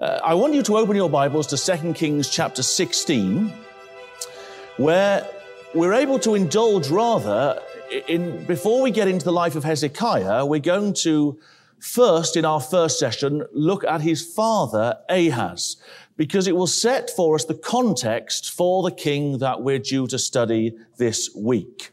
Uh, I want you to open your Bibles to 2 Kings chapter 16, where we're able to indulge rather in, before we get into the life of Hezekiah, we're going to first, in our first session, look at his father, Ahaz, because it will set for us the context for the king that we're due to study this week.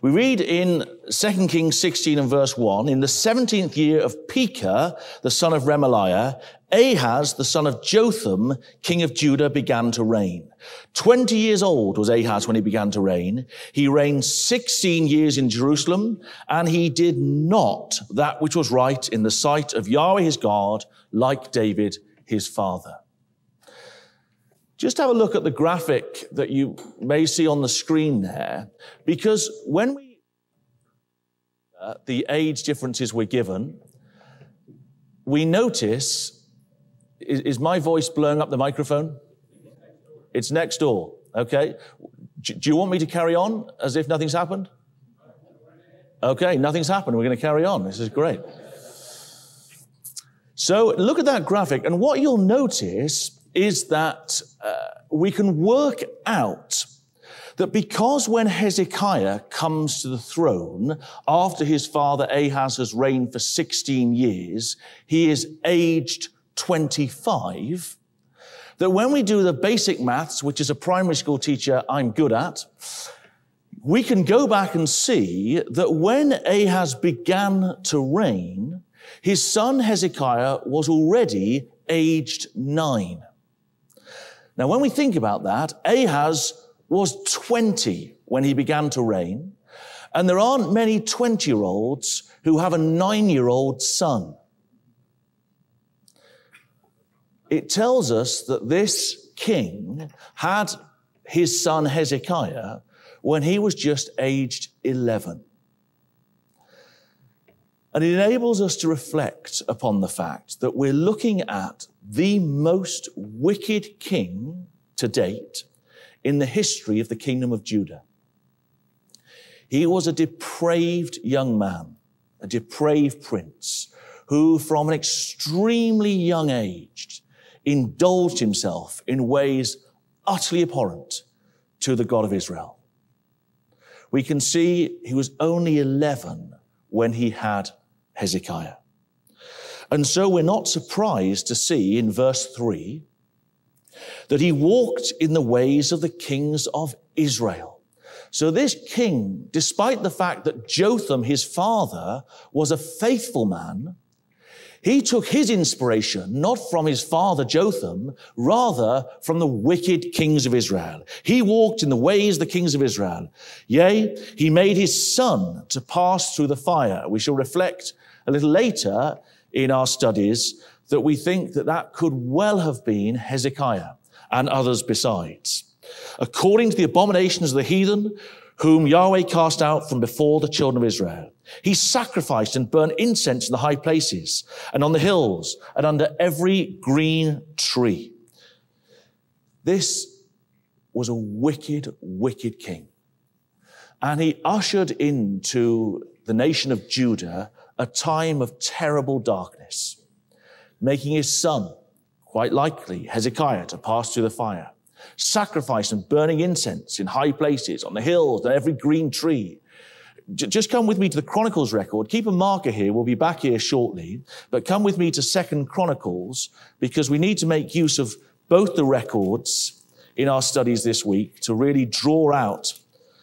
We read in 2 Kings 16 and verse 1, in the 17th year of Pekah, the son of Remaliah, Ahaz, the son of Jotham, king of Judah, began to reign. 20 years old was Ahaz when he began to reign. He reigned 16 years in Jerusalem, and he did not that which was right in the sight of Yahweh his God, like David his father. Just have a look at the graphic that you may see on the screen there, because when we, uh, the age differences we're given, we notice, is, is, my voice blowing up the microphone? It's next door, okay? Do, do you want me to carry on as if nothing's happened? Okay, nothing's happened. We're going to carry on. This is great. So look at that graphic, and what you'll notice is that uh, we can work out that because when Hezekiah comes to the throne after his father Ahaz has reigned for 16 years, he is aged 25, that when we do the basic maths, which is a primary school teacher I'm good at, we can go back and see that when Ahaz began to reign, his son Hezekiah was already aged nine. Now, when we think about that, Ahaz was 20 when he began to reign, and there aren't many 20 year olds who have a nine year old son. It tells us that this king had his son Hezekiah when he was just aged 11. And it enables us to reflect upon the fact that we're looking at the most wicked king to date in the history of the kingdom of Judah. He was a depraved young man, a depraved prince, who from an extremely young age indulged himself in ways utterly abhorrent to the God of Israel. We can see he was only 11 when he had Hezekiah. And so we're not surprised to see in verse 3 that he walked in the ways of the kings of Israel. So this king, despite the fact that Jotham, his father, was a faithful man, he took his inspiration not from his father Jotham, rather from the wicked kings of Israel. He walked in the ways of the kings of Israel. Yea, he made his son to pass through the fire. We shall reflect a little later in our studies that we think that that could well have been Hezekiah and others besides. According to the abominations of the heathen, whom Yahweh cast out from before the children of Israel. He sacrificed and burned incense in the high places and on the hills and under every green tree. This was a wicked, wicked king. And he ushered into the nation of Judah a time of terrible darkness, making his son, quite likely Hezekiah, to pass through the fire, sacrifice and burning incense in high places, on the hills, and every green tree. J- just come with me to the Chronicles record. Keep a marker here. We'll be back here shortly, but come with me to Second Chronicles because we need to make use of both the records in our studies this week to really draw out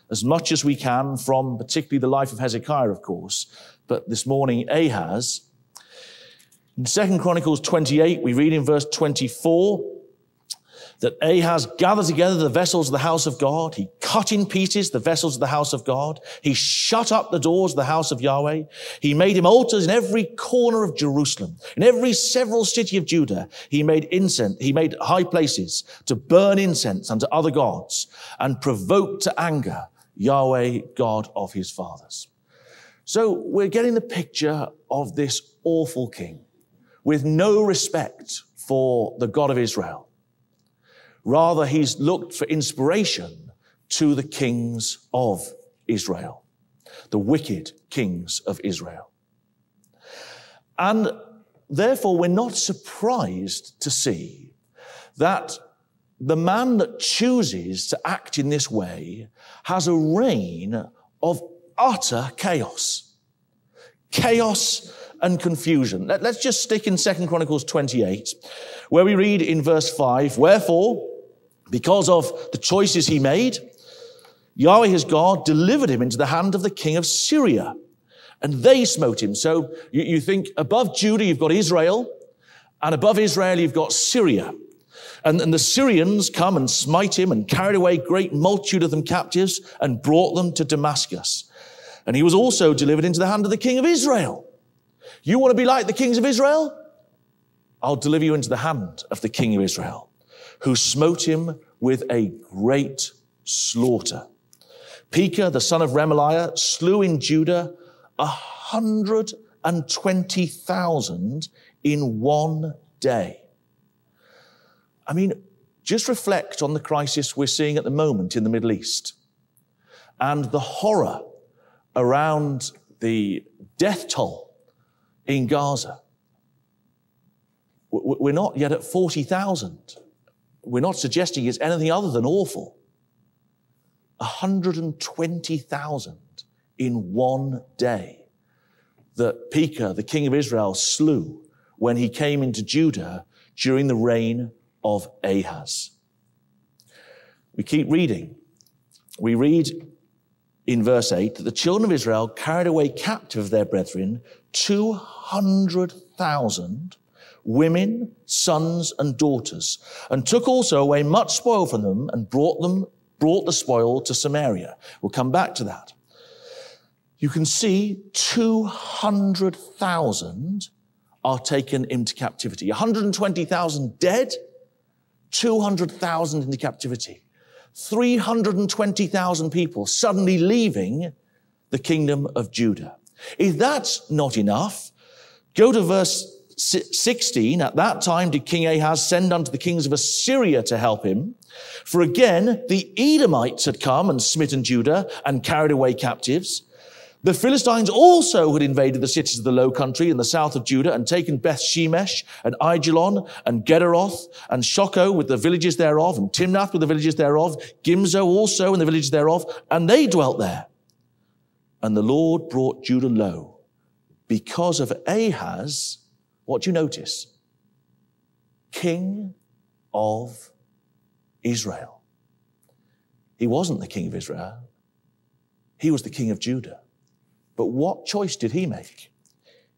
as much as we can from particularly the life of Hezekiah, of course, but this morning Ahaz. In Second Chronicles 28, we read in verse 24 that Ahaz gathered together the vessels of the house of God. He cut in pieces the vessels of the house of God. He shut up the doors of the house of Yahweh. He made him altars in every corner of Jerusalem, in every several city of Judah. He made incense, he made high places to burn incense unto other gods and provoked to anger Yahweh, God of his fathers. So we're getting the picture of this awful king with no respect for the God of Israel. Rather, he's looked for inspiration to the kings of Israel, the wicked kings of Israel. And therefore, we're not surprised to see that the man that chooses to act in this way has a reign of utter chaos. Chaos and confusion. Let, us just stick in Second Chronicles 28, where we read in verse 5, Wherefore, because of the choices he made, Yahweh his God delivered him into the hand of the king of Syria, and they smote him. So you, you think above Judah, you've got Israel, and above Israel, you've got Syria. And, and the Syrians come and smite him and carried away great multitude of them captives and brought them to Damascus. And he was also delivered into the hand of the king of Israel. You want to be like the kings of Israel? I'll deliver you into the hand of the king of Israel, who smote him with a great slaughter. Pekah, the son of Remaliah, slew in Judah a hundred and twenty thousand in one day. I mean, just reflect on the crisis we're seeing at the moment in the Middle East and the horror around the death toll in Gaza. We're not yet at 40,000. We're not suggesting it's anything other than awful. 120,000 in one day that Pekah, the king of Israel, slew when he came into Judah during the reign of Ahaz. We keep reading. We read in verse 8 that the children of Israel carried away captive of their brethren 200,000 women, sons, and daughters, and took also away much spoil from them and brought them, brought the spoil to Samaria. We'll come back to that. You can see 200,000 are taken into captivity. 120,000 dead, 200,000 into captivity. 320,000 people suddenly leaving the kingdom of Judah. If that's not enough, go to verse 16. At that time did King Ahaz send unto the kings of Assyria to help him. For again, the Edomites had come and smitten Judah and carried away captives. The Philistines also had invaded the cities of the low country in the south of Judah and taken Beth Shemesh and Aijalon and Gederoth and Shochoh with the villages thereof and Timnath with the villages thereof, Gimzo also and the villages thereof, and they dwelt there. And the Lord brought Judah low because of Ahaz. What do you notice? King of Israel. He wasn't the king of Israel. He was the king of Judah. But what choice did he make?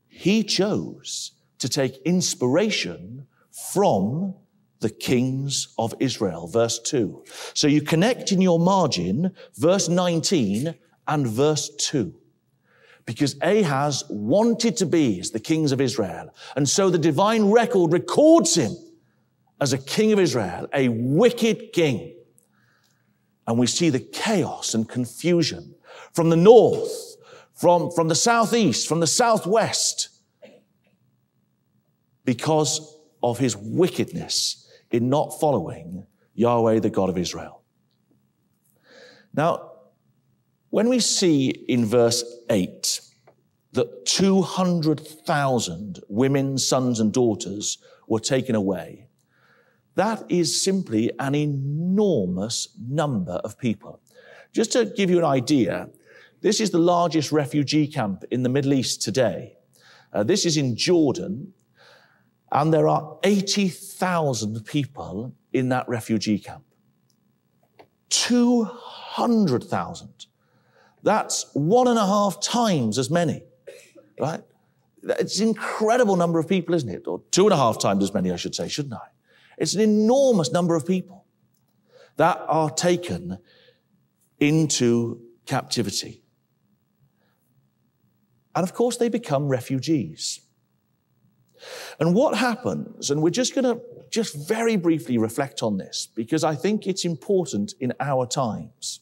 He chose to take inspiration from the kings of Israel. Verse 2. So you connect in your margin verse 19 and verse 2. Because Ahaz wanted to be as the kings of Israel. And so the divine record records him as a king of Israel, a wicked king. And we see the chaos and confusion from the north from, from the southeast, from the southwest, because of his wickedness in not following Yahweh, the God of Israel. Now, when we see in verse 8 that 200,000 women, sons, and daughters were taken away, that is simply an enormous number of people. Just to give you an idea, this is the largest refugee camp in the Middle East today. Uh, this is in Jordan, and there are 80,000 people in that refugee camp. 200,000. That's one and a half times as many, right? It's an incredible number of people, isn't it? Or two and a half times as many, I should say, shouldn't I? It's an enormous number of people that are taken into captivity. And of course, they become refugees. And what happens, and we're just going to just very briefly reflect on this because I think it's important in our times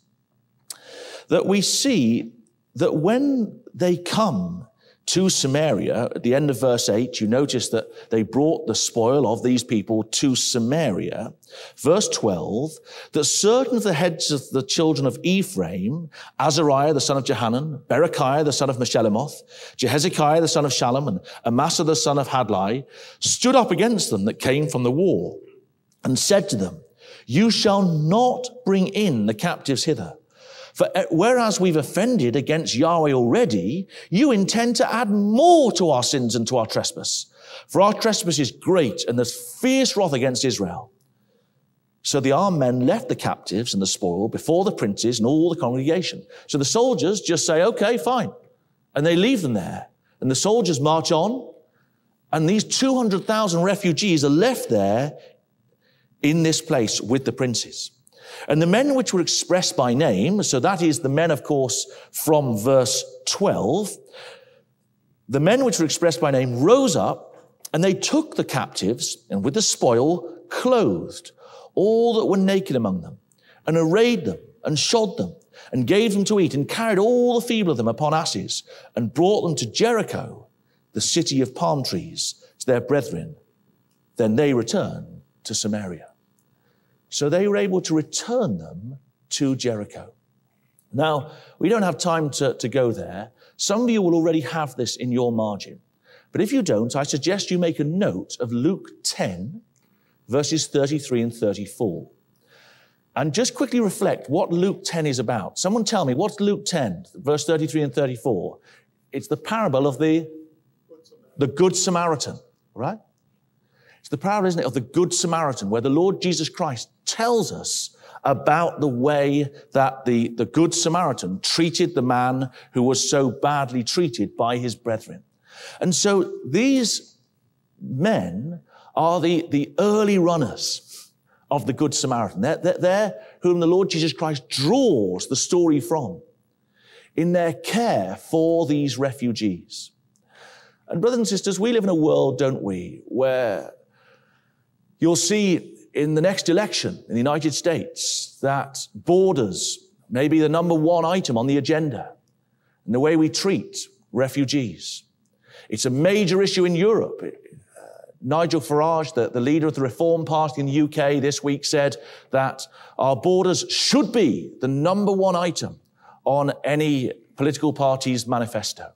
that we see that when they come to Samaria. At the end of verse 8, you notice that they brought the spoil of these people to Samaria. Verse 12, that certain of the heads of the children of Ephraim, Azariah the son of Johanan, Berechiah the son of Meshillemoth, Jehezekiah the son of Shallum, and Amasa the son of Hadlai, stood up against them that came from the war, and said to them, You shall not bring in the captives hither for uh, whereas we've offended against Yahweh already, you intend to add more to our sins and to our trespass. For our trespass is great and there's fierce wrath against Israel. So the armed men left the captives and the spoil before the princes and all the congregation. So the soldiers just say, okay, fine. And they leave them there. And the soldiers march on. And these 200,000 refugees are left there in this place with the princes. And the men which were expressed by name, so that is the men, of course, from verse 12, the men which were expressed by name rose up and they took the captives and with the spoil clothed all that were naked among them and arrayed them and shod them and gave them to eat and carried all the feeble of them upon asses and brought them to Jericho, the city of palm trees, to their brethren. Then they returned to Samaria. So they were able to return them to Jericho. Now, we don't have time to, to go there. Some of you will already have this in your margin. But if you don't, I suggest you make a note of Luke 10, verses 33 and 34. And just quickly reflect what Luke 10 is about. Someone tell me, what's Luke 10, verse 33 and 34? It's the parable of the, the Good Samaritan, right? It's the parable, isn't it, of the Good Samaritan, where the Lord Jesus Christ tells us about the way that the, the Good Samaritan treated the man who was so badly treated by his brethren. And so these men are the, the early runners of the Good Samaritan. They're, they're, they're whom the Lord Jesus Christ draws the story from in their care for these refugees. And brothers and sisters, we live in a world, don't we, where You'll see in the next election in the United States that borders may be the number one item on the agenda and the way we treat refugees. It's a major issue in Europe. Uh, Nigel Farage, the, the leader of the Reform Party in the UK this week said that our borders should be the number one item on any political party's manifesto.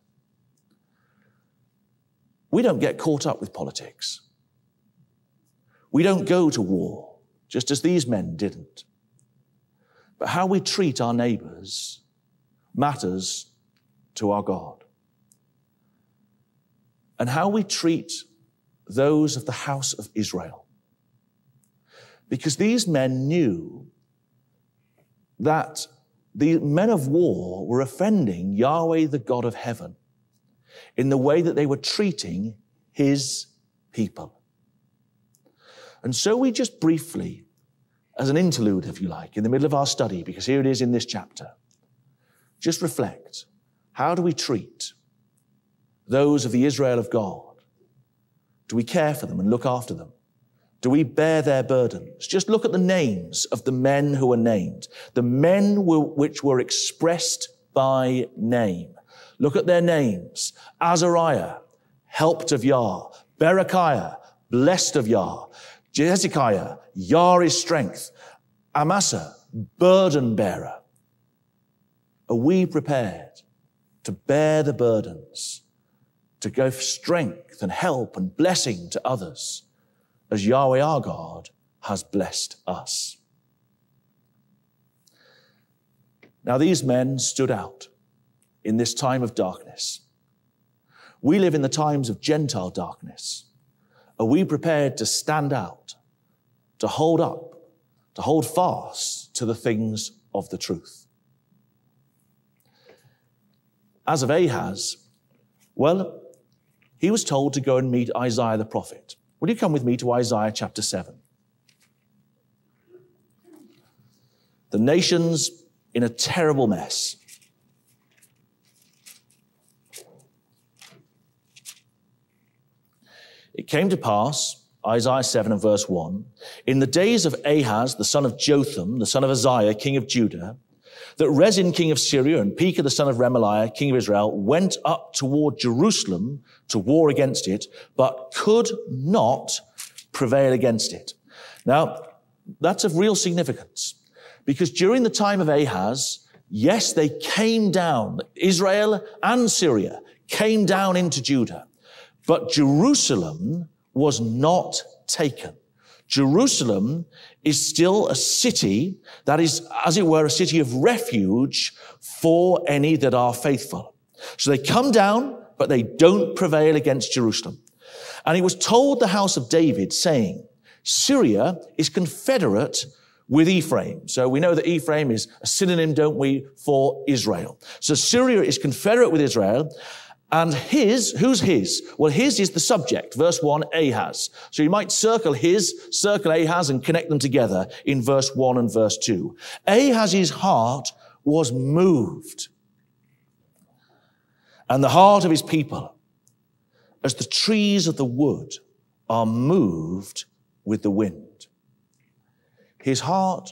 We don't get caught up with politics. We don't go to war, just as these men didn't. But how we treat our neighbors matters to our God. And how we treat those of the house of Israel. Because these men knew that the men of war were offending Yahweh, the God of heaven, in the way that they were treating his people. And so we just briefly, as an interlude, if you like, in the middle of our study, because here it is in this chapter, just reflect. How do we treat those of the Israel of God? Do we care for them and look after them? Do we bear their burdens? Just look at the names of the men who were named, the men which were expressed by name. Look at their names. Azariah, helped of Yah. Berechiah, blessed of Yah. Hezekiah, Yah's strength. Amasa, burden bearer. Are we prepared to bear the burdens, to give strength and help and blessing to others as Yahweh our God has blessed us? Now, these men stood out in this time of darkness. We live in the times of Gentile darkness. Are we prepared to stand out, to hold up, to hold fast to the things of the truth? As of Ahaz, well, he was told to go and meet Isaiah the prophet. Will you come with me to Isaiah chapter 7? The nation's in a terrible mess. It came to pass, Isaiah 7 and verse 1, in the days of Ahaz, the son of Jotham, the son of Uzziah, king of Judah, that Rezin, king of Syria, and Pekah, the son of Remaliah, king of Israel, went up toward Jerusalem to war against it, but could not prevail against it. Now, that's of real significance because during the time of Ahaz, yes, they came down, Israel and Syria came down into Judah, but Jerusalem was not taken. Jerusalem is still a city that is, as it were, a city of refuge for any that are faithful. So they come down, but they don't prevail against Jerusalem. And he was told the house of David saying, Syria is confederate with Ephraim. So we know that Ephraim is a synonym, don't we, for Israel. So Syria is confederate with Israel. And his, who's his? Well, his is the subject. Verse 1, Ahaz. So you might circle his, circle Ahaz, and connect them together in verse 1 and verse 2. Ahaz's heart was moved. And the heart of his people, as the trees of the wood are moved with the wind. His heart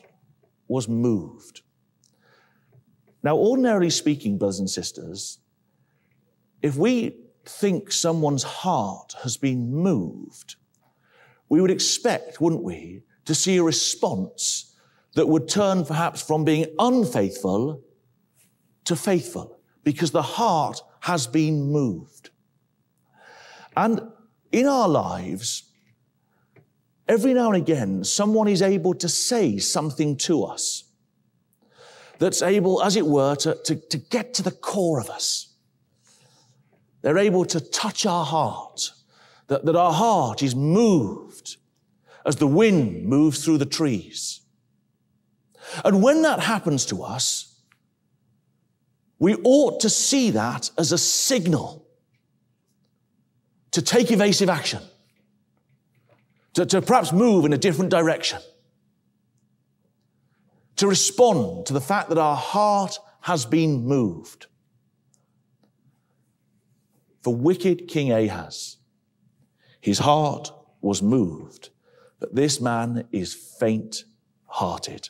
was moved. Now, ordinarily speaking, brothers and sisters, if we think someone's heart has been moved, we would expect, wouldn't we, to see a response that would turn perhaps from being unfaithful to faithful because the heart has been moved. And in our lives, every now and again, someone is able to say something to us that's able, as it were, to, to, to get to the core of us. They're able to touch our heart, that, that our heart is moved as the wind moves through the trees. And when that happens to us, we ought to see that as a signal to take evasive action, to, to perhaps move in a different direction, to respond to the fact that our heart has been moved for wicked King Ahaz. His heart was moved, but this man is faint hearted.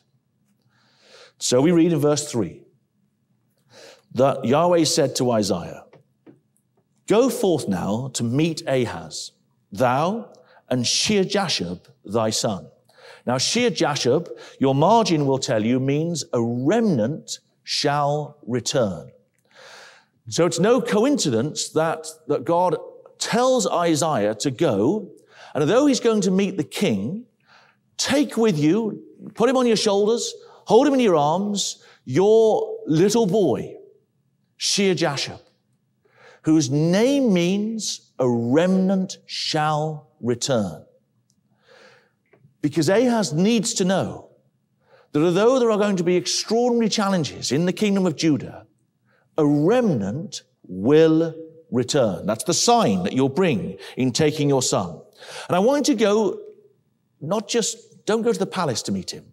So we read in verse 3 that Yahweh said to Isaiah, Go forth now to meet Ahaz, thou and Shear-jashub, thy son. Now, Shear-jashub, your margin will tell you, means a remnant shall return. So it's no coincidence that, that God tells Isaiah to go, and although he's going to meet the king, take with you, put him on your shoulders, hold him in your arms, your little boy, Shear-jashub, whose name means a remnant shall return. Because Ahaz needs to know that although there are going to be extraordinary challenges in the kingdom of Judah, a remnant will return. That's the sign that you'll bring in taking your son. And I want you to go, not just, don't go to the palace to meet him.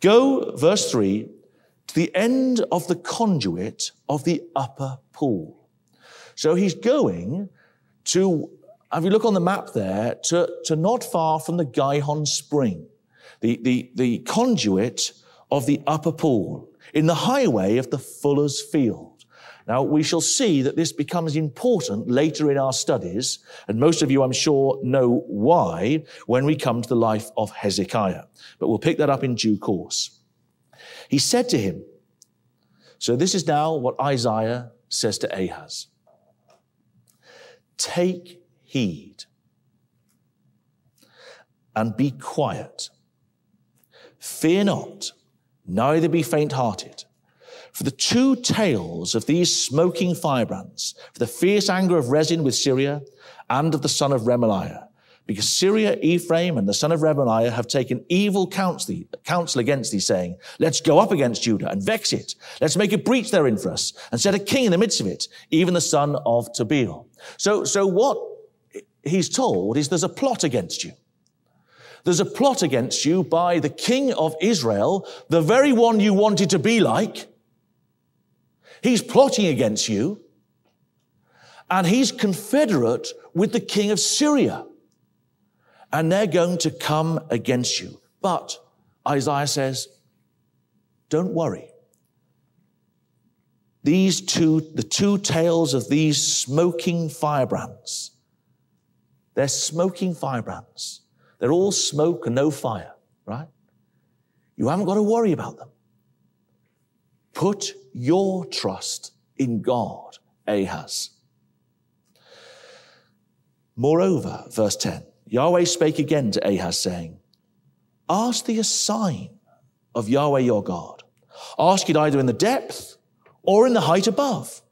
Go, verse three, to the end of the conduit of the upper pool. So he's going to, if you look on the map there, to, to not far from the Gihon spring, the, the, the conduit of the upper pool in the highway of the fuller's field. Now, we shall see that this becomes important later in our studies, and most of you, I'm sure, know why when we come to the life of Hezekiah. But we'll pick that up in due course. He said to him, so this is now what Isaiah says to Ahaz. Take heed and be quiet. Fear not neither be faint hearted. For the two tails of these smoking firebrands, for the fierce anger of Rezin with Syria and of the son of Remaliah, because Syria, Ephraim, and the son of Remaliah have taken evil counsel, against thee, saying, Let's go up against Judah and vex it. Let's make a breach therein for us and set a king in the midst of it, even the son of Tabeal. So, so what he's told is there's a plot against you. There's a plot against you by the king of Israel, the very one you wanted to be like. He's plotting against you. And he's confederate with the king of Syria. And they're going to come against you. But Isaiah says, don't worry. these two, the two tails of these smoking firebrands. They're smoking firebrands. They're all smoke and no fire, right? You haven't got to worry about them. Put your trust in God, Ahaz. Moreover, verse 10, Yahweh spake again to Ahaz, saying, Ask thee a sign of Yahweh your God. Ask it either in the depth or in the height above.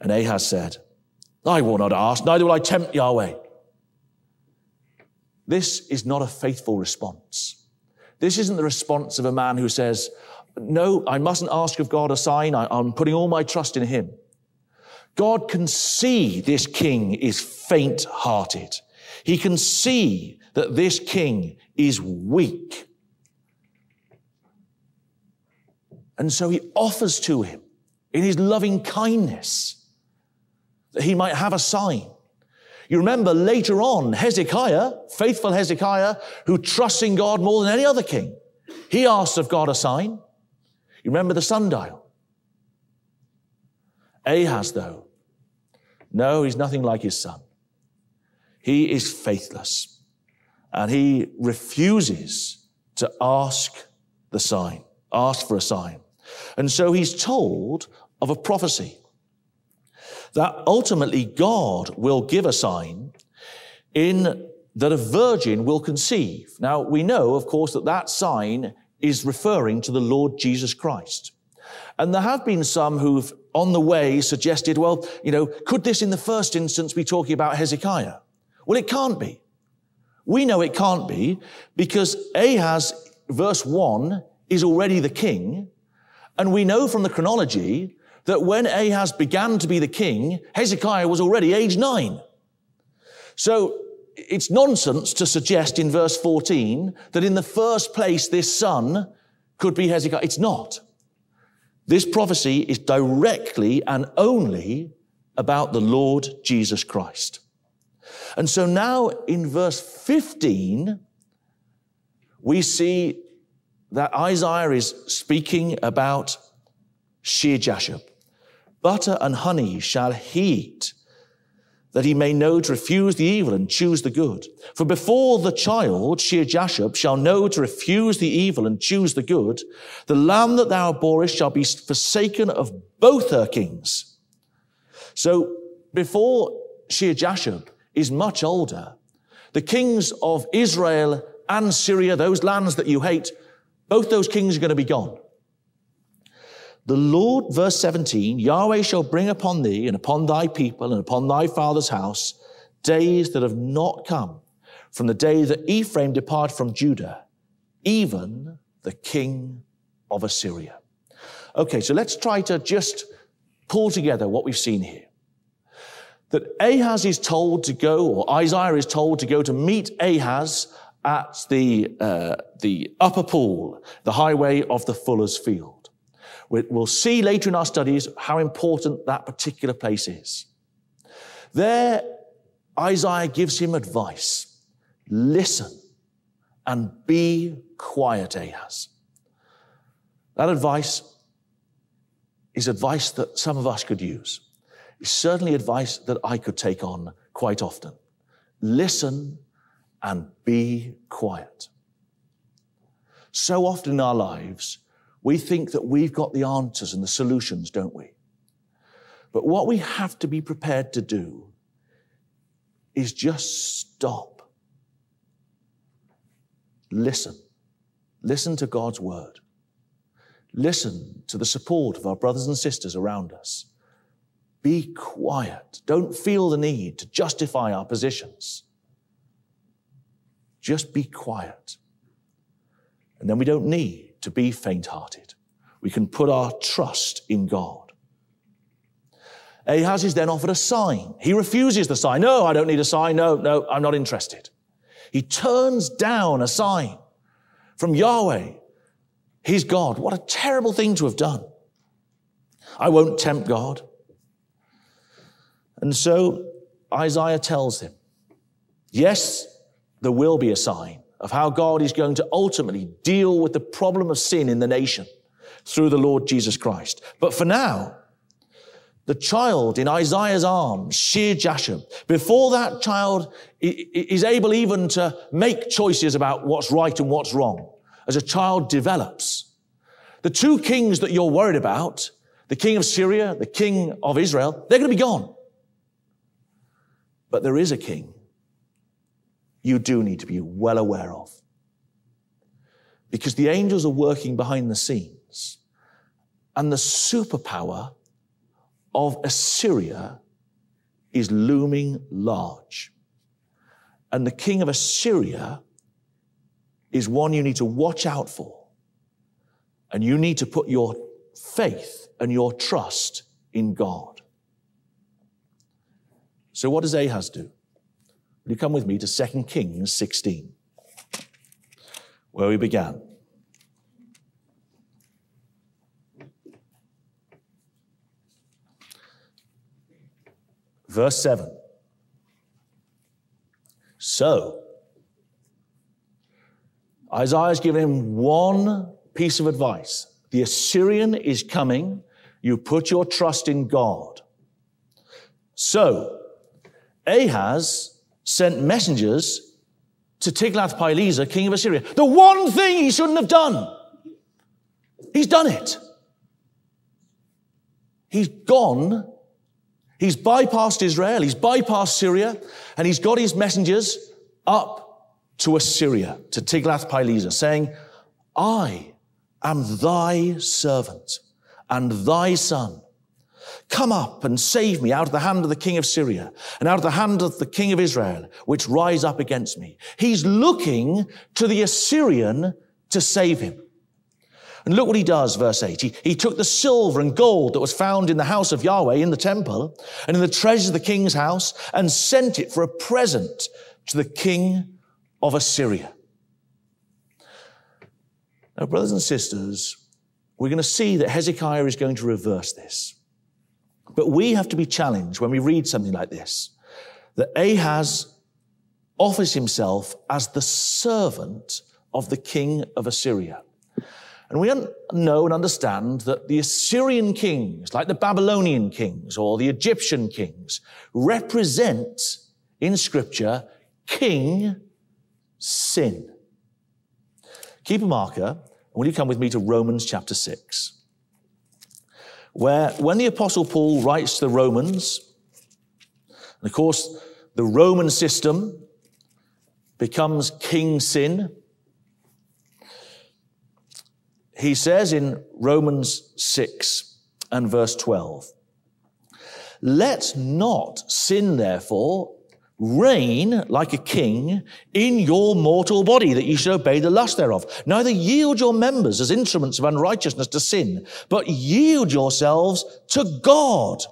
And Ahaz said, I will not ask, neither will I tempt Yahweh. This is not a faithful response. This isn't the response of a man who says, no, I mustn't ask of God a sign. I, am putting all my trust in him. God can see this king is faint hearted. He can see that this king is weak. And so he offers to him in his loving kindness that he might have a sign. You remember later on, Hezekiah, faithful Hezekiah, who trusts in God more than any other king, he asks of God a sign. You remember the sundial. Ahaz, though, no, he's nothing like his son. He is faithless and he refuses to ask the sign, ask for a sign. And so he's told of a prophecy that ultimately God will give a sign in that a virgin will conceive. Now we know, of course, that that sign is referring to the Lord Jesus Christ. And there have been some who've on the way suggested, well, you know, could this in the first instance be talking about Hezekiah? Well, it can't be. We know it can't be because Ahaz, verse one, is already the king. And we know from the chronology that when Ahaz began to be the king, Hezekiah was already age nine. So it's nonsense to suggest in verse 14 that in the first place this son could be Hezekiah. It's not. This prophecy is directly and only about the Lord Jesus Christ. And so now in verse 15, we see that Isaiah is speaking about Shear-jashub. Butter and honey shall he eat, that he may know to refuse the evil and choose the good. For before the child, Shear-jashub, shall know to refuse the evil and choose the good, the lamb that thou borest shall be forsaken of both her kings. So before Shear-jashub is much older, the kings of Israel and Syria, those lands that you hate, both those kings are going to be gone. The Lord, verse 17, Yahweh shall bring upon thee and upon thy people and upon thy father's house days that have not come from the day that Ephraim departed from Judah, even the king of Assyria. Okay, so let's try to just pull together what we've seen here. That Ahaz is told to go, or Isaiah is told to go to meet Ahaz at the, uh, the upper pool, the highway of the fuller's field. We'll see later in our studies how important that particular place is. There, Isaiah gives him advice. Listen and be quiet, Ahaz. That advice is advice that some of us could use. It's certainly advice that I could take on quite often. Listen and be quiet. So often in our lives, we think that we've got the answers and the solutions, don't we? But what we have to be prepared to do is just stop. Listen. Listen to God's word. Listen to the support of our brothers and sisters around us. Be quiet. Don't feel the need to justify our positions. Just be quiet. And then we don't need to be faint hearted. We can put our trust in God. Ahaz is then offered a sign. He refuses the sign. No, I don't need a sign. No, no, I'm not interested. He turns down a sign from Yahweh, his God. What a terrible thing to have done. I won't tempt God. And so Isaiah tells him, yes, there will be a sign of how God is going to ultimately deal with the problem of sin in the nation. through the Lord Jesus Christ. But for now, the child in Isaiah's arms, Shear Jashub, before that child is able even to make choices about what's right and what's wrong, as a child develops, the two kings that you're worried about, the king of Syria, the king of Israel, they're going to be gone. But there is a king you do need to be well aware of. Because the angels are working behind the scenes and the superpower of Assyria is looming large. And the king of Assyria is one you need to watch out for. And you need to put your faith and your trust in God. So what does Ahaz do? Will you come with me to 2 Kings 16, where we began? Verse 7. So, Isaiah's given him one piece of advice. The Assyrian is coming. You put your trust in God. So, Ahaz sent messengers to Tiglath-Pileser, king of Assyria. The one thing he shouldn't have done. He's done it. He's gone He's bypassed Israel, he's bypassed Syria, and he's got his messengers up to Assyria, to Tiglath-Pileser, saying, I am thy servant and thy son. Come up and save me out of the hand of the king of Syria and out of the hand of the king of Israel, which rise up against me. He's looking to the Assyrian to save him. And look what he does, verse 8. He, he took the silver and gold that was found in the house of Yahweh in the temple and in the treasures of the king's house and sent it for a present to the king of Assyria. Now, brothers and sisters, we're going to see that Hezekiah is going to reverse this. But we have to be challenged when we read something like this, that Ahaz offers himself as the servant of the king of Assyria. And we know and understand that the Assyrian kings, like the Babylonian kings or the Egyptian kings, represent in scripture king sin. Keep a marker. Will you come with me to Romans chapter 6? Where when the apostle Paul writes to the Romans, and of course, the Roman system becomes king sin, he says in Romans 6 and verse 12, let not sin therefore reign like a king in your mortal body that ye should obey the lust thereof. Neither yield your members as instruments of unrighteousness to sin, but yield yourselves to God.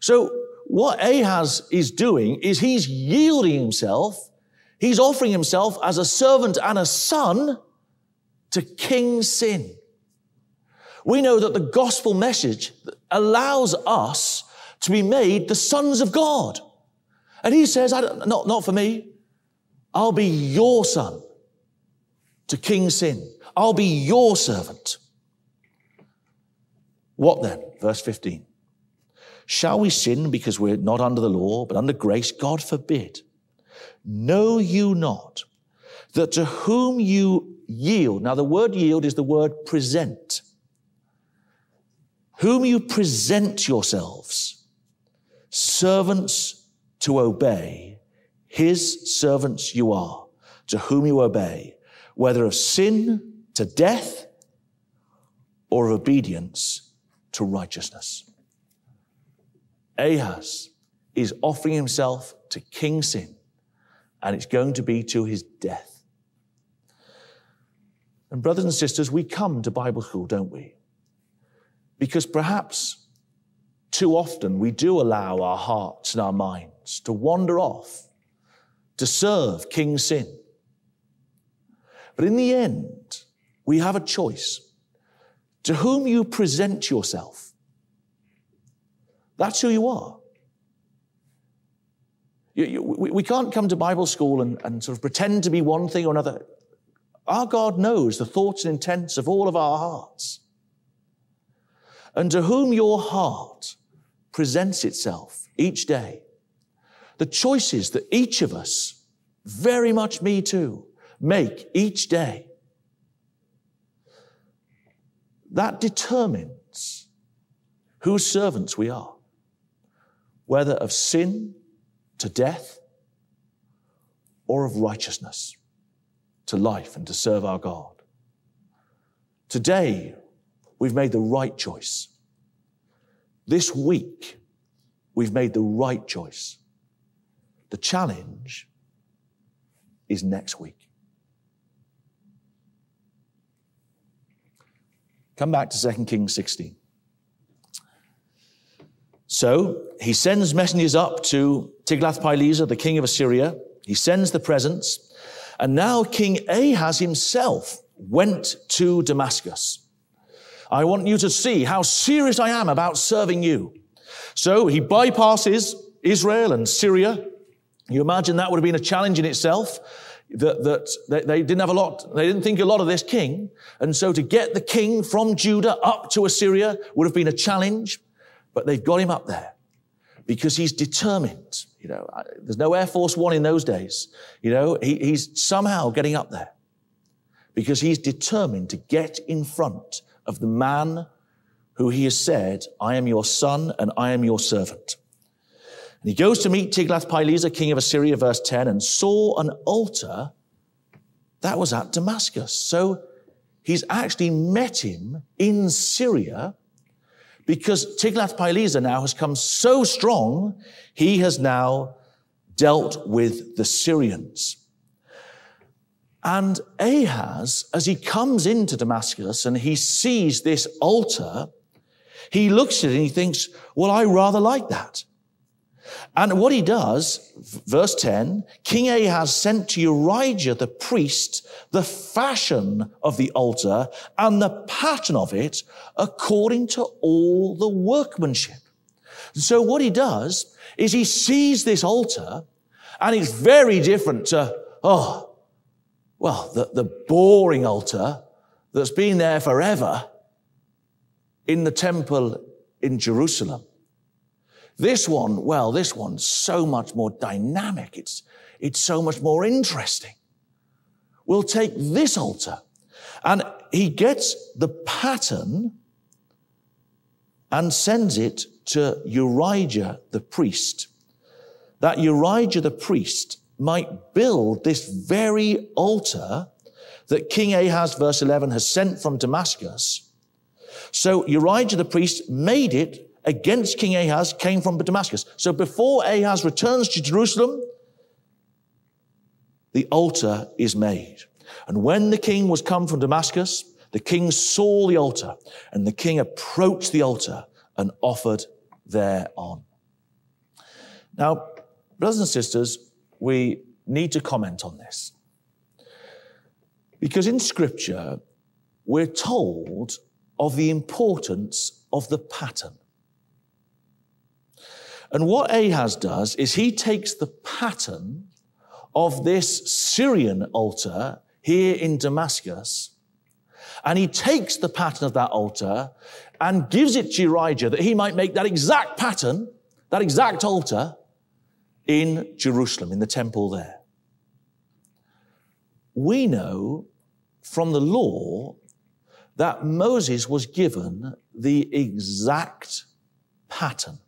So what Ahaz is doing is he's yielding himself. He's offering himself as a servant and a son to King Sin. We know that the gospel message allows us to be made the sons of God. And he says, not, not for me. I'll be your son to King Sin. I'll be your servant. What then? Verse 15. Shall we sin because we're not under the law, but under grace? God forbid. Know you not that to whom you yield. Now, the word yield is the word present. Whom you present yourselves, servants to obey, his servants you are, to whom you obey, whether of sin to death or of obedience to righteousness. Ahaz is offering himself to King Sin, and it's going to be to his death. And brothers and sisters, we come to Bible school, don't we? Because perhaps too often we do allow our hearts and our minds to wander off to serve King Sin. But in the end, we have a choice. To whom you present yourself, that's who you are. You, you, we, we, can't come to Bible school and, and sort of pretend to be one thing or another. Our God knows the thoughts and intents of all of our hearts. and to whom your heart presents itself each day. The choices that each of us, very much me too, make each day. That determines whose servants we are, whether of sin to death or of righteousness to life and to serve our God. Today, we've made the right choice. This week, we've made the right choice. The challenge is next week. Come back to 2 Kings 16. So he sends messengers up to Tiglath-Pileser, the king of Assyria. He sends the presents. And now King Ahaz himself went to Damascus. I want you to see how serious I am about serving you. So he bypasses Israel and Syria. You imagine that would have been a challenge in itself. That, that they didn't have a lot, they didn't think a lot of this king. And so to get the king from Judah up to Assyria would have been a challenge, but they've got him up there because he's determined. You know, there's no Air Force One in those days. You know, he, he's somehow getting up there because he's determined to get in front of the man who he has said, I am your son and I am your servant. And he goes to meet Tiglath-Pileser, king of Assyria, verse 10, and saw an altar that was at Damascus. So he's actually met him in Syria because Tiglath-Pileser now has come so strong, he has now dealt with the Syrians. And Ahaz, as he comes into Damascus and he sees this altar, he looks at it and he thinks, well, I rather like that. And what he does, verse 10, King Ahaz sent to Urijah the priest the fashion of the altar and the pattern of it according to all the workmanship. So what he does is he sees this altar and it's very different to, oh, well, the, the boring altar that's been there forever in the temple in Jerusalem. This one, well, this one's so much more dynamic. It's, it's so much more interesting. We'll take this altar and he gets the pattern and sends it to Urijah the priest. That Urijah the priest might build this very altar that King Ahaz, verse 11, has sent from Damascus. So Urijah the priest made it against King Ahaz, came from Damascus. So before Ahaz returns to Jerusalem, the altar is made. And when the king was come from Damascus, the king saw the altar, and the king approached the altar and offered thereon. Now, brothers and sisters, we need to comment on this. Because in Scripture, we're told of the importance of the pattern. And what Ahaz does is he takes the pattern of this Syrian altar here in Damascus, and he takes the pattern of that altar and gives it to Urijah that he might make that exact pattern, that exact altar, in Jerusalem, in the temple there. We know from the law that Moses was given the exact pattern.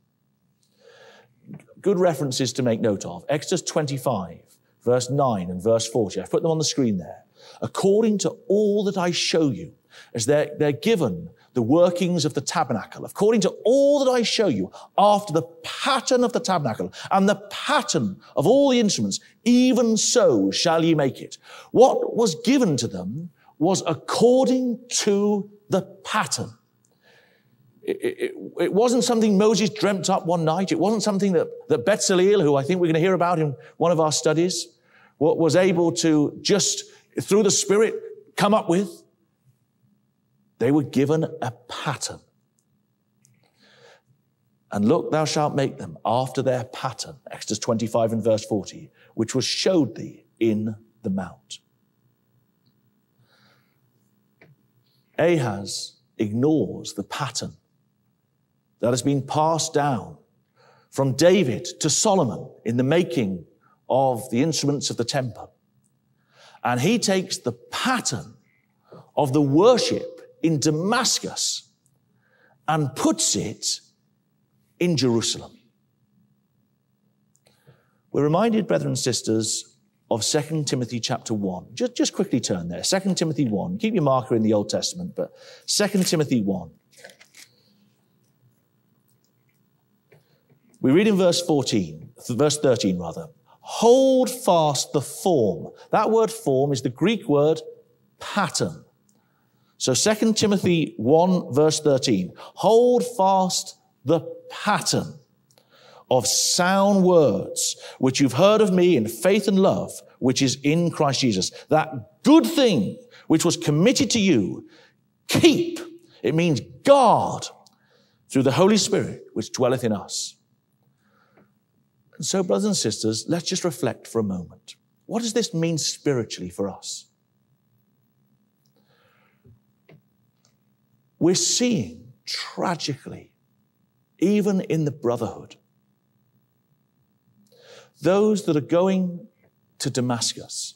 Good references to make note of. Exodus 25, verse 9 and verse 40. I've put them on the screen there. According to all that I show you, as they're, they're given the workings of the tabernacle, according to all that I show you, after the pattern of the tabernacle and the pattern of all the instruments, even so shall ye make it. What was given to them was according to the pattern. It, it, it, wasn't something Moses dreamt up one night. It wasn't something that, that Bezalel, who I think we're going to hear about in one of our studies, was able to just, through the Spirit, come up with. They were given a pattern. And look, thou shalt make them after their pattern, Exodus 25 and verse 40, which was showed thee in the mount. Ahaz ignores the pattern that has been passed down from David to Solomon in the making of the instruments of the temple. And he takes the pattern of the worship in Damascus and puts it in Jerusalem. We're reminded, brethren and sisters, of 2 Timothy chapter 1. Just, just quickly turn there. 2 Timothy 1. Keep your marker in the Old Testament, but 2 Timothy 1. We read in verse 14, verse 13 rather. Hold fast the form. That word form is the Greek word pattern. So 2 Timothy 1 verse 13. Hold fast the pattern of sound words which you've heard of me in faith and love, which is in Christ Jesus. That good thing which was committed to you, keep. It means guard through the Holy Spirit which dwelleth in us. And so, brothers and sisters, let's just reflect for a moment. What does this mean spiritually for us? We're seeing tragically, even in the brotherhood, those that are going to Damascus.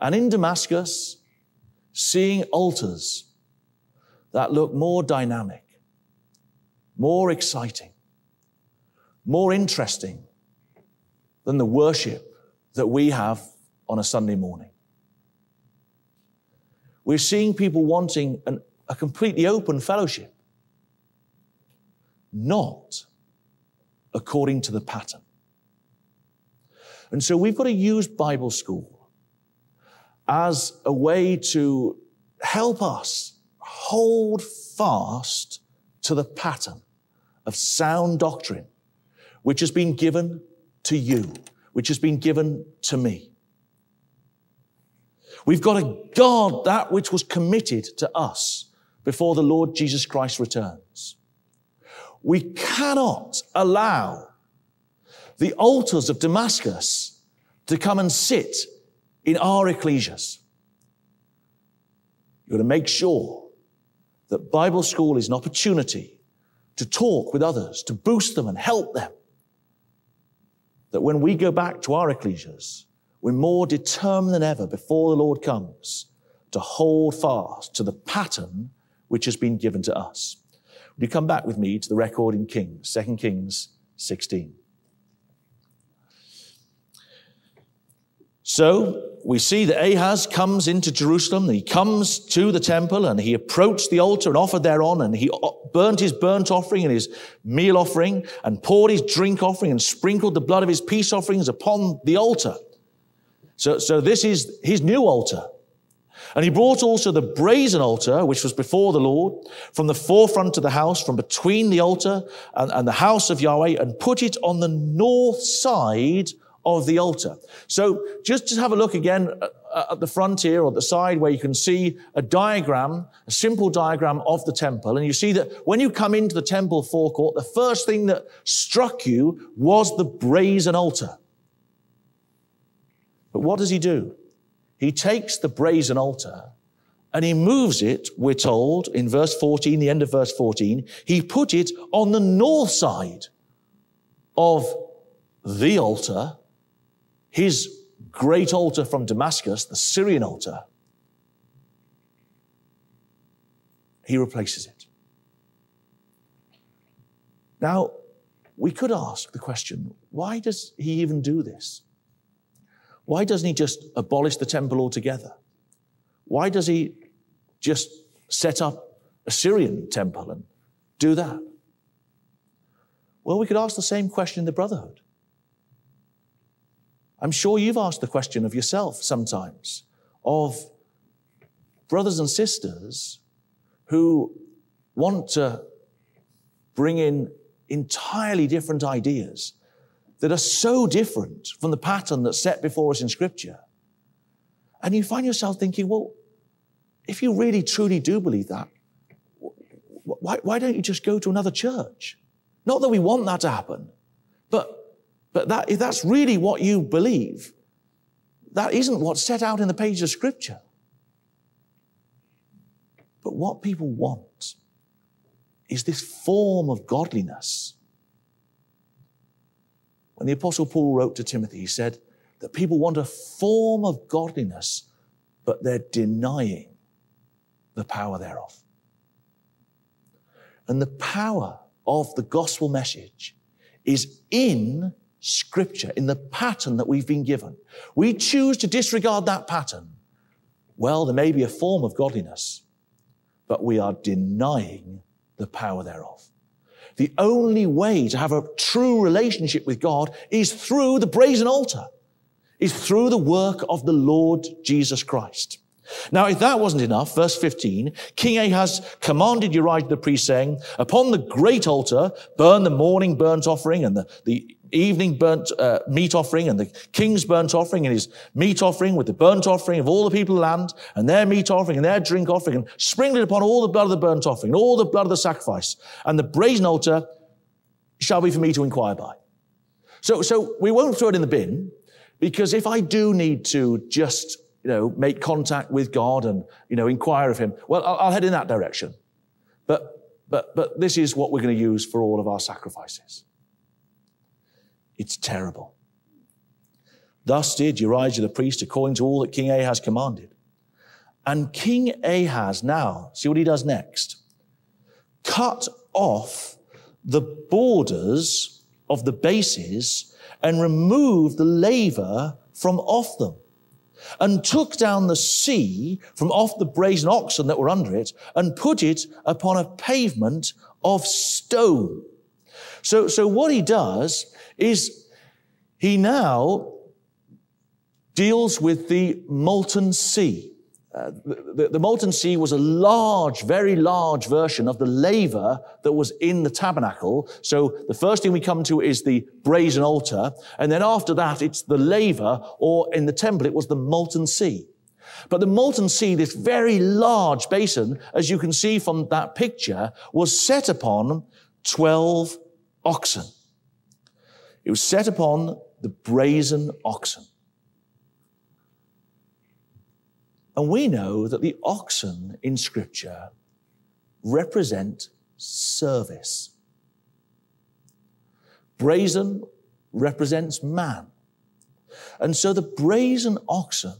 And in Damascus, seeing altars that look more dynamic, more exciting, more interesting than the worship that we have on a Sunday morning. We're seeing people wanting an, a completely open fellowship, not according to the pattern. And so we've got to use Bible school as a way to help us hold fast to the pattern of sound doctrine, which has been given to you, which has been given to me. We've got to guard that which was committed to us before the Lord Jesus Christ returns. We cannot allow the altars of Damascus to come and sit in our ecclesias. You've got to make sure that Bible school is an opportunity to talk with others, to boost them and help them. That when we go back to our ecclesias, we're more determined than ever before the Lord comes to hold fast to the pattern which has been given to us. Would you come back with me to the record in Kings, 2 Kings 16? So we see that Ahaz comes into Jerusalem, he comes to the temple, and he approached the altar and offered thereon, and he uh, burnt his burnt offering and his meal offering, and poured his drink offering, and sprinkled the blood of his peace offerings upon the altar. So, so this is his new altar. And he brought also the brazen altar, which was before the Lord, from the forefront of the house, from between the altar and, and the house of Yahweh, and put it on the north side of the altar. So just to have a look again uh, uh, at the front here or the side where you can see a diagram, a simple diagram of the temple. And you see that when you come into the temple forecourt, the first thing that struck you was the brazen altar. But what does he do? He takes the brazen altar and he moves it, we're told in verse 14, the end of verse 14, he put it on the north side of the altar, his great altar from Damascus, the Syrian altar. He replaces it. Now, we could ask the question, why does he even do this? Why doesn't he just abolish the temple altogether? Why does he just set up a Syrian temple and do that? Well, we could ask the same question in the brotherhood. I'm sure you've asked the question of yourself sometimes of brothers and sisters who want to bring in entirely different ideas that are so different from the pattern that's set before us in Scripture. And you find yourself thinking, well, if you really truly do believe that, why, why don't you just go to another church? Not that we want that to happen, but, that, if that's really what you believe, that isn't what's set out in the pages of Scripture. But what people want is this form of godliness. When the Apostle Paul wrote to Timothy, he said that people want a form of godliness, but they're denying the power thereof. And the power of the gospel message is in scripture, in the pattern that we've been given. We choose to disregard that pattern. Well, there may be a form of godliness, but we are denying the power thereof. The only way to have a true relationship with God is through the brazen altar, is through the work of the Lord Jesus Christ. Now, if that wasn't enough, verse 15, King Ahaz commanded Uriah the priest, saying, Upon the great altar, burn the morning burnt offering and the, the evening burnt uh, meat offering and the king's burnt offering and his meat offering with the burnt offering of all the people of the land and their meat offering and their drink offering and sprinkle it upon all the blood of the burnt offering and all the blood of the sacrifice. And the brazen altar shall be for me to inquire by. So, so we won't throw it in the bin because if I do need to just you know, make contact with God and, you know, inquire of Him. Well, I'll, I'll head in that direction. But, but, but this is what we're going to use for all of our sacrifices. It's terrible. Thus did Uriah the priest according to all that King Ahaz commanded. And King Ahaz now, see what he does next? Cut off the borders of the bases and removed the laver from off them and took down the sea from off the brazen oxen that were under it and put it upon a pavement of stone. So, so what he does is he now deals with the molten sea. Uh, the, the, molten sea was a large, very large version of the laver that was in the tabernacle. So the first thing we come to is the brazen altar. And then after that, it's the laver, or in the temple, it was the molten sea. But the molten sea, this very large basin, as you can see from that picture, was set upon 12 oxen. It was set upon the brazen oxen. And we know that the oxen in Scripture represent service. Brazen represents man. And so the brazen oxen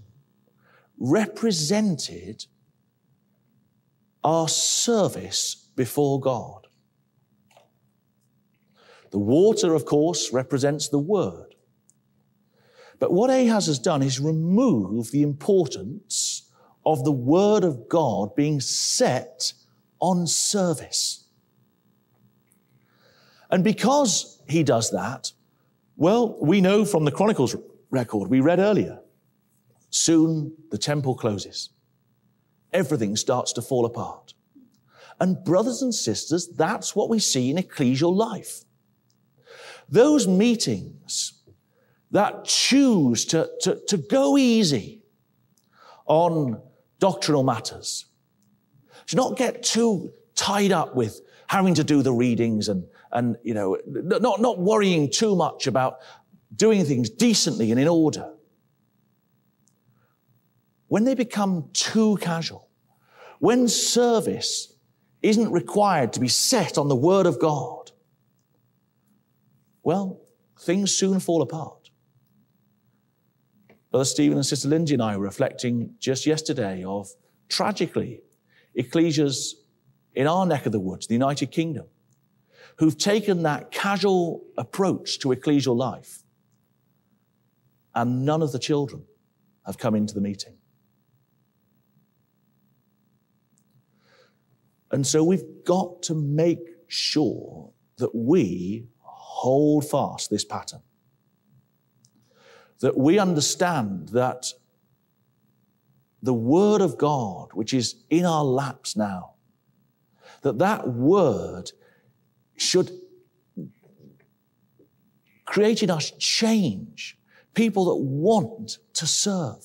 represented our service before God. The water, of course, represents the word. But what Ahaz has done is remove the importance of the Word of God being set on service. And because he does that, well, we know from the Chronicles record we read earlier, soon the temple closes. Everything starts to fall apart. And brothers and sisters, that's what we see in ecclesial life. Those meetings that choose to, to, to go easy on doctrinal matters. To not get too tied up with having to do the readings and, and you know, not, not worrying too much about doing things decently and in order. When they become too casual, when service isn't required to be set on the Word of God, well, things soon fall apart. Brother Stephen and Sister Lindsay and I were reflecting just yesterday of tragically ecclesias in our neck of the woods, the United Kingdom, who've taken that casual approach to ecclesial life, and none of the children have come into the meeting. And so we've got to make sure that we hold fast this pattern that we understand that the Word of God, which is in our laps now, that that Word should create in us change, people that want to serve.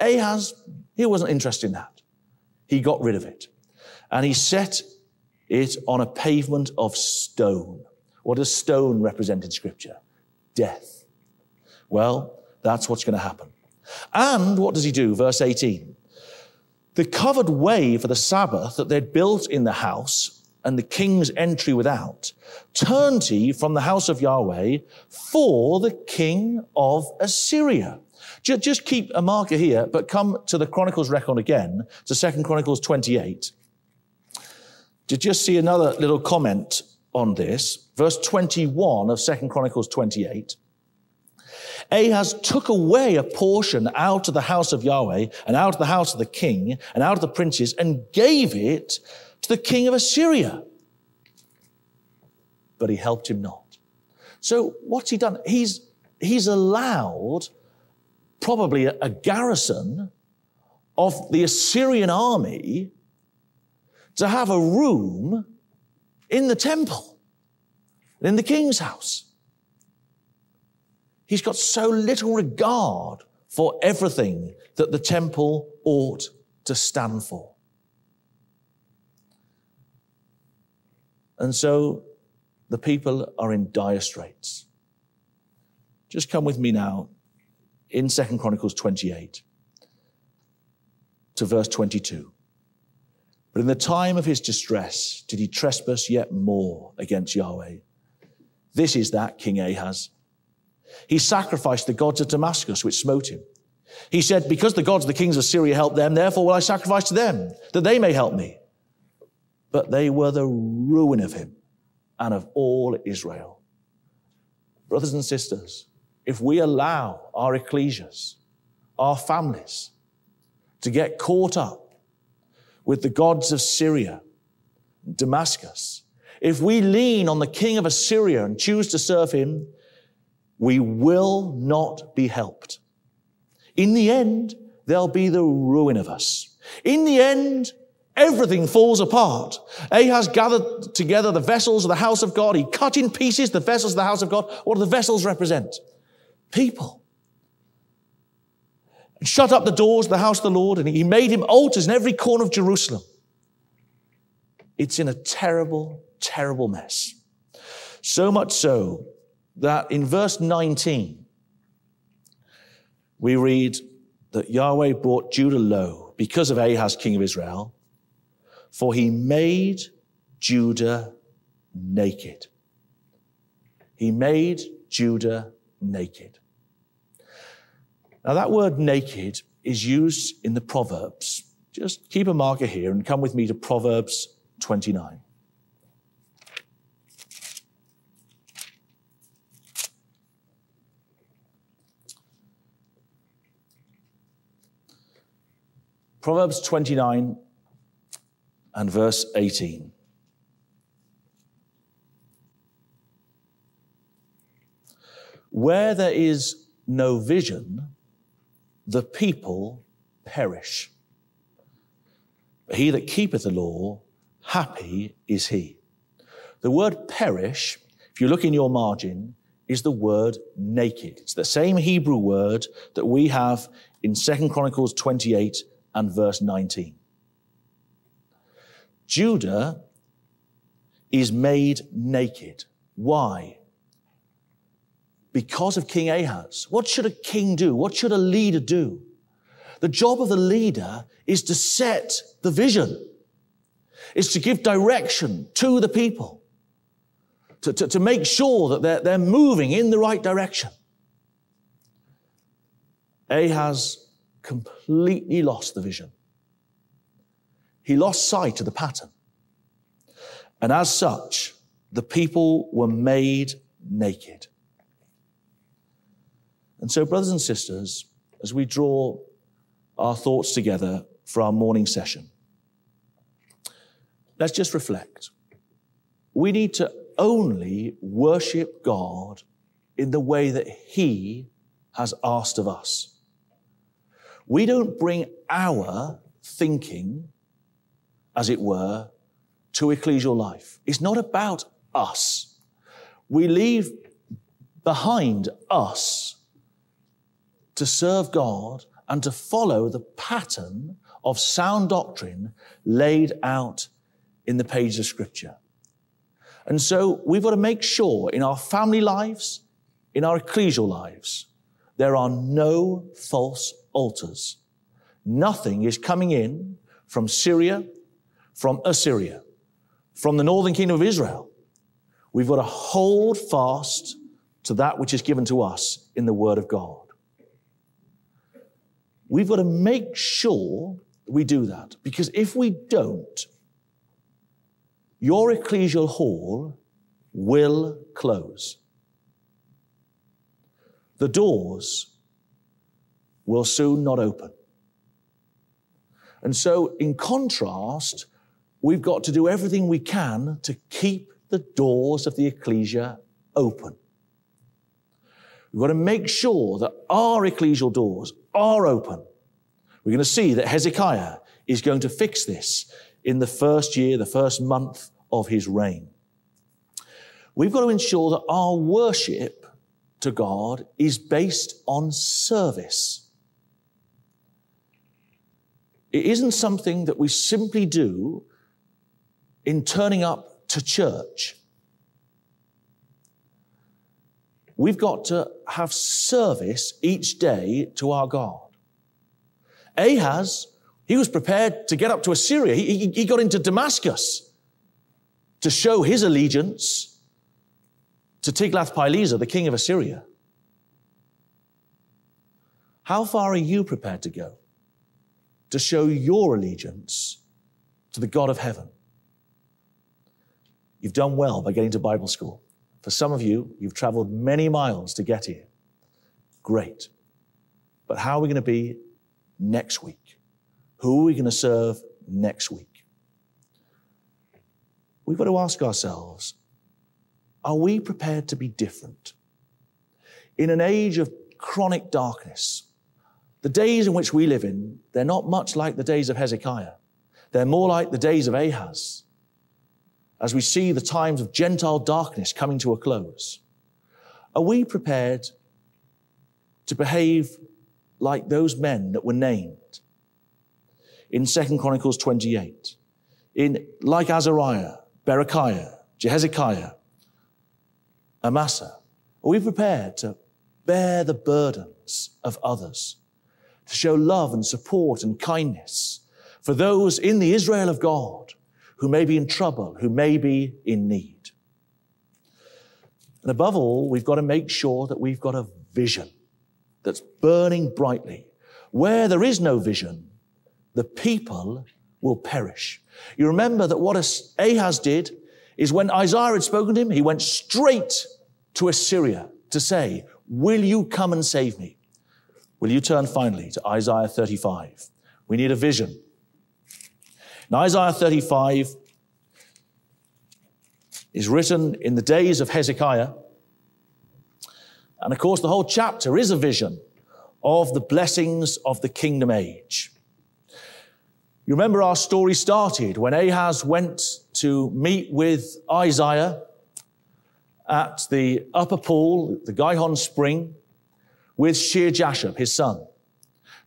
Ahaz, he wasn't interested in that. He got rid of it. And he set it on a pavement of stone. What does stone represent in Scripture? Death. Well, that's what's going to happen. And what does he do? Verse 18. The covered way for the Sabbath that they'd built in the house and the king's entry without, turned he from the house of Yahweh for the king of Assyria. Just keep a marker here, but come to the Chronicles record again, to Second Chronicles 28. To just see another little comment on this, verse 21 of Second Chronicles 28. Ahaz took away a portion out of the house of Yahweh and out of the house of the king and out of the princes and gave it to the king of Assyria. But he helped him not. So what's he done? He's, he's allowed probably a, a garrison of the Assyrian army to have a room in the temple, in the king's house. He's got so little regard for everything that the temple ought to stand for. And so the people are in dire straits. Just come with me now in Second Chronicles 28 to verse 22. But in the time of his distress did he trespass yet more against Yahweh. This is that King Ahaz. He sacrificed the gods of Damascus, which smote him. He said, because the gods of the kings of Syria helped them, therefore will I sacrifice to them, that they may help me. But they were the ruin of him and of all Israel. Brothers and sisters, if we allow our ecclesias, our families, to get caught up with the gods of Syria, Damascus, if we lean on the king of Assyria and choose to serve him, we will not be helped. In the end, there'll be the ruin of us. In the end, everything falls apart. Ahaz gathered together the vessels of the house of God. He cut in pieces the vessels of the house of God. What do the vessels represent? People. Shut up the doors of the house of the Lord, and he made him altars in every corner of Jerusalem. It's in a terrible, terrible mess. So much so that in verse 19, we read that Yahweh brought Judah low because of Ahaz, king of Israel, for he made Judah naked. He made Judah naked. Now, that word naked is used in the Proverbs. Just keep a marker here and come with me to Proverbs 29. Proverbs 29 and verse 18. Where there is no vision, the people perish. He that keepeth the law, happy is he. The word perish, if you look in your margin, is the word naked. It's the same Hebrew word that we have in 2 Chronicles 28 and verse 19. Judah is made naked. Why? Because of King Ahaz. What should a king do? What should a leader do? The job of the leader is to set the vision, is to give direction to the people, to, to, to make sure that they're, they're moving in the right direction. Ahaz completely lost the vision. He lost sight of the pattern. And as such, the people were made naked. And so, brothers and sisters, as we draw our thoughts together for our morning session, let's just reflect. We need to only worship God in the way that He has asked of us. We don't bring our thinking, as it were, to ecclesial life. It's not about us. We leave behind us to serve God and to follow the pattern of sound doctrine laid out in the pages of scripture. And so we've got to make sure in our family lives, in our ecclesial lives, there are no false altars. Nothing is coming in from Syria, from Assyria, from the northern kingdom of Israel, we've got to hold fast to that which is given to us in the Word of God. We've got to make sure we do that because if we don't, your ecclesial hall will close. The doors will soon not open. And so, in contrast, we've got to do everything we can to keep the doors of the ecclesia open. We've got to make sure that our ecclesial doors are open. We're going to see that Hezekiah is going to fix this in the first year, the first month of his reign. We've got to ensure that our worship to God is based on service. It isn't something that we simply do in turning up to church. We've got to have service each day to our God. Ahaz, he was prepared to get up to Assyria. He, he, he got into Damascus to show his allegiance to Tiglath-Pileser, the king of Assyria. How far are you prepared to go to show your allegiance to the God of heaven? You've done well by getting to Bible school. For some of you, you've traveled many miles to get here. Great. But how are we going to be next week? Who are we going to serve next week? We've got to ask ourselves, are we prepared to be different? In an age of chronic darkness, the days in which we live in, they're not much like the days of Hezekiah. They're more like the days of Ahaz as we see the times of Gentile darkness coming to a close? Are we prepared to behave like those men that were named in 2 Chronicles 28? In, like Azariah, Berechiah, Jehezekiah, Amasa, are we prepared to bear the burdens of others, to show love and support and kindness for those in the Israel of God who may be in trouble, who may be in need. And above all, we've got to make sure that we've got a vision that's burning brightly. Where there is no vision, the people will perish. You remember that what Ahaz did is when Isaiah had spoken to him, he went straight to Assyria to say, will you come and save me? Will you turn finally to Isaiah 35? We need a vision. Now, Isaiah 35 is written in the days of Hezekiah. And of course, the whole chapter is a vision of the blessings of the kingdom age. You remember our story started when Ahaz went to meet with Isaiah at the upper pool, the Gihon spring, with Shear-jashub, his son.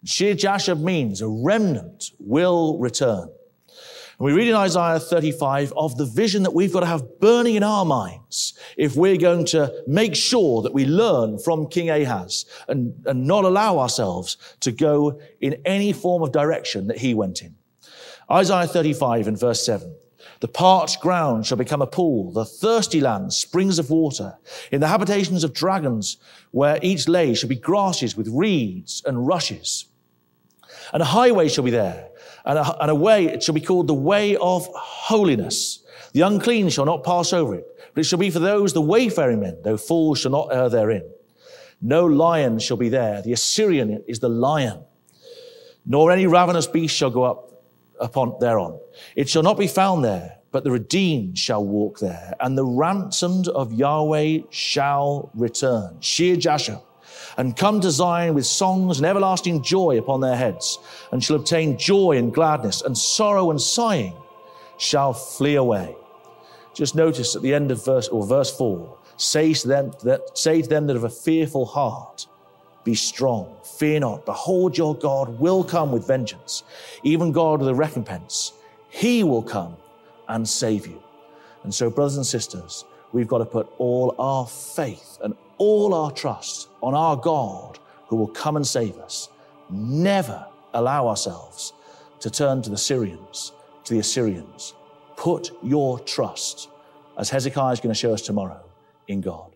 Shear-jashub means a remnant will return. And we read in Isaiah 35 of the vision that we've got to have burning in our minds if we're going to make sure that we learn from King Ahaz and, and not allow ourselves to go in any form of direction that he went in. Isaiah 35 and verse 7. The parched ground shall become a pool, the thirsty land, springs of water. In the habitations of dragons, where each lay shall be grasses with reeds and rushes. And a highway shall be there, and a, and a way, it shall be called the way of holiness. The unclean shall not pass over it, but it shall be for those, the wayfaring men, though fools shall not err therein. No lion shall be there. The Assyrian is the lion. Nor any ravenous beast shall go up upon thereon. It shall not be found there, but the redeemed shall walk there, and the ransomed of Yahweh shall return. Shear-jashub and come to Zion with songs and everlasting joy upon their heads, and shall obtain joy and gladness, and sorrow and sighing shall flee away. Just notice at the end of verse or verse four, say to them that say to them that have a fearful heart, be strong, fear not. Behold, your God will come with vengeance, even God with a recompense. He will come and save you. And so, brothers and sisters, we've got to put all our faith and all our trust on our God who will come and save us. Never allow ourselves to turn to the Syrians, to the Assyrians. Put your trust, as Hezekiah is going to show us tomorrow, in God.